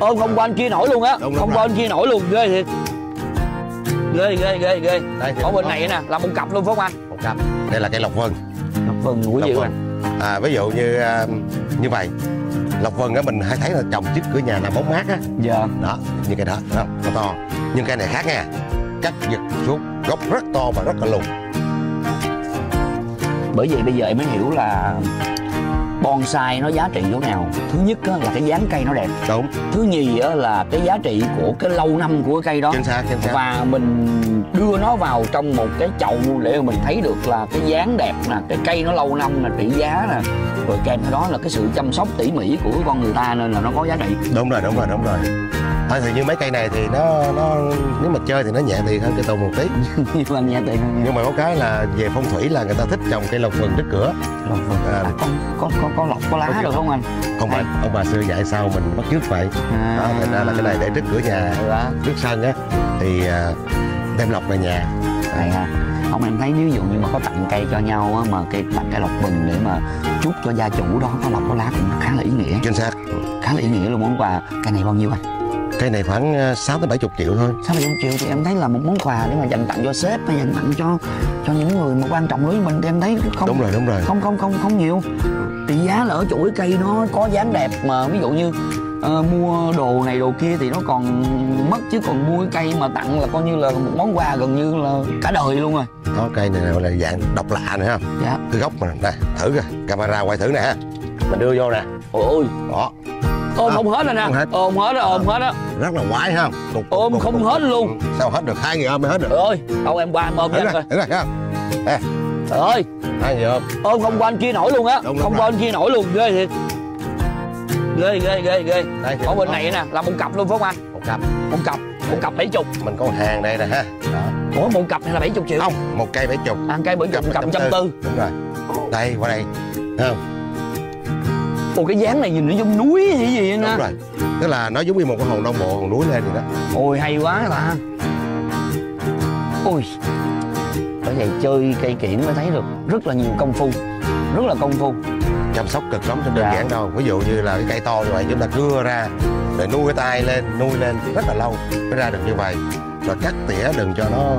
ôm không qua anh kia nổi luôn á. Không qua anh kia nổi luôn ghê thiệt. Ghê ghê ghê ghê. Đây ở bên này nè là một cặp luôn phải không anh? Một cặp. Đây là cây lộc vân. Vâng quý lộc vị vân. À, ví dụ như à, như vậy. Lộc vân á mình hay thấy là trồng trước cửa nhà làm bóng mát á. Dạ. Đó như cây đó. Đó nó to. Nhưng cây này khác nha. Cắt giật xuống gốc rất to và rất là lùn. Bởi vậy bây giờ em mới hiểu là bonsai nó giá trị chỗ nào? Thứ nhất á, là cái dáng cây nó đẹp. Đúng. Thứ nhì á, là cái giá trị của cái lâu năm của cái cây đó. Chính xác chính xác. Và mình đưa nó vào trong một cái chậu để mình thấy được là cái dáng đẹp nè cái cây nó lâu năm là trị giá nè. Rồi kèm theo đó là cái sự chăm sóc tỉ mỉ của con người ta nên là nó có giá trị. Đúng rồi đúng rồi đúng rồi thôi thì như mấy cây này thì nó nó nếu mà chơi thì nó nhẹ tiền hơn cây tùng một tí. Nhưng mà nhẹ tiền hơn. Nhưng mà có cái là về phong thủy là người ta thích trồng cây lộc vừng trước cửa. Lộc vừng À. có có có có lọc có lá Có được không anh? Ông bà ông bà xưa dạy sao mình bắt chước vậy. À, đó thành ra là cái này để trước cửa nhà trước sân á. Thì à, đem lộc về nhà. Hay ha. Ông em thấy ví dụ như mà có tặng cây cho nhau á mà cây tặng cây lộc vừng để mà chúc cho gia chủ đó có lộc có lá cũng khá là ý nghĩa. Chính xác. Khá là ý nghĩa luôn món quà. Cây này bao nhiêu anh cây này khoảng à, 6 tới 70 triệu thôi. Sáu mươi triệu thì em thấy là một món quà để mà dành tặng cho sếp hay dành tặng cho cho những người mà quan trọng đối với mình thì em thấy không đúng rồi đúng rồi. không không không không nhiều. Thì giá là ở chỗ cái cây nó có dáng đẹp mà ví dụ như ờ, mua đồ này đồ kia thì nó còn mất chứ còn mua cái cây mà tặng là coi như là một món quà gần như là cả đời luôn rồi. Có cây này gọi là dạng độc lạ nữa không dạ. Cái gốc mà đây thử kìa camera quay thử nè ha. Mình đưa vô nè. Ôi ôi. Đó. Ôm À, không hết rồi nè. Không hết. ôm hết rồi ôm hết á rất là quái không? Cục, cục, ôm cục, không cục. hết luôn. Sao hết được? Hai người ôm mới hết được. Ơi đâu em qua em ôm cho nè coi không? Trời ơi. Hai người ôm. Ôm không qua anh kia nổi luôn á. Không qua anh kia nổi luôn. Ghê thiệt. Ghê ghê ghê ghê. Đây ở bên này nè là một cặp luôn phải không anh? Một cặp. Một cặp một cặp bảy chục. Mình có hàng đây nè ha. Đó. Ủa một cặp này là bảy chục triệu? Không một cây bảy chục. Ăn cây bảy chục cặp trăm tư. Đúng rồi. Đây qua đây. Thấy không ồ cái dáng này nhìn nó giống núi hay gì vậy đúng rồi. Tức là nó giống như một cái hòn đông bộ hòn núi lên vậy đó. Ôi hay quá ta. Ôi. Bởi vậy chơi cây kiển mới thấy được rất là nhiều công phu rất là công phu. Chăm sóc cực lắm không đơn Dạ. giản đâu. Ví dụ như là cái cây to như vậy chúng ta cưa ra rồi nuôi cái tay lên nuôi lên rất là lâu mới ra được như vậy rồi cắt tỉa đừng cho nó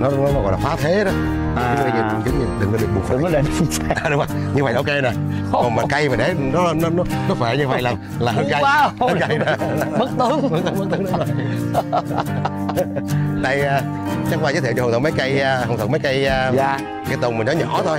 nó, nó, nó gọi là phá thế đó. À, bây giờ giống như đừng có được buộc đừng có phải. lên À, đúng rồi. Như vậy là ok nè. Còn mà cây mà để nó nó nó, nó phệ như vậy là là hơn cây. hơn cây đó. Bất tướng. Mất tướng mất tướng đúng rồi. Đây à, chắc qua giới thiệu cho hồng thuận mấy cây à, hồng thuận mấy cây à, dạ. cây tùng mình nhỏ nhỏ thôi